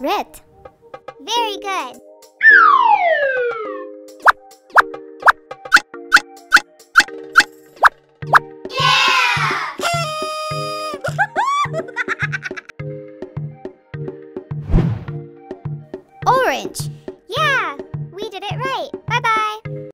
Red. Very good. Yeah! Orange. Yeah, we did it